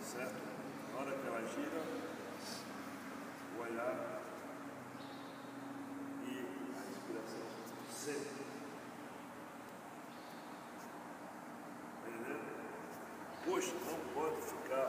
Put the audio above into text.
Certo? Na hora que ela gira, o olhar e a respiração sempre. Entendeu? Poxa, não pode ficar